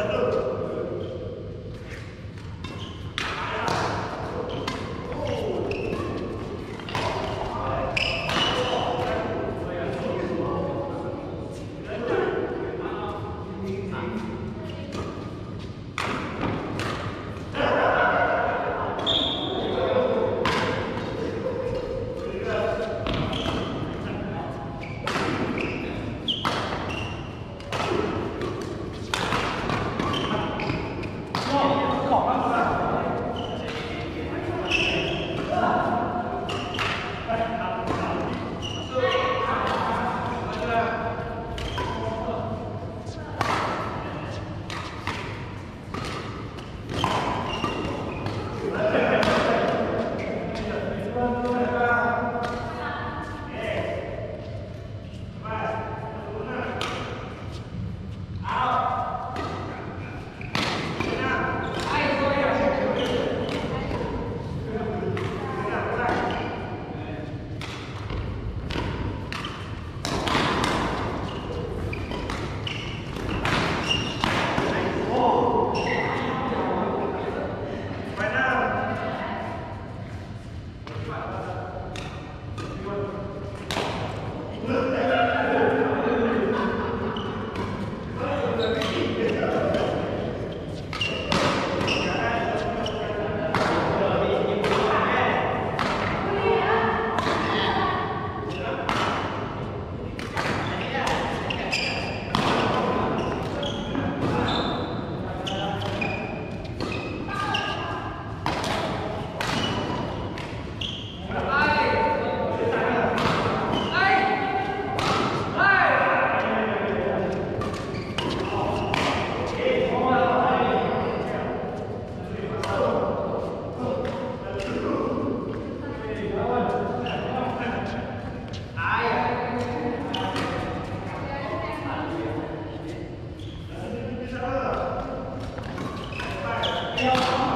Let them 要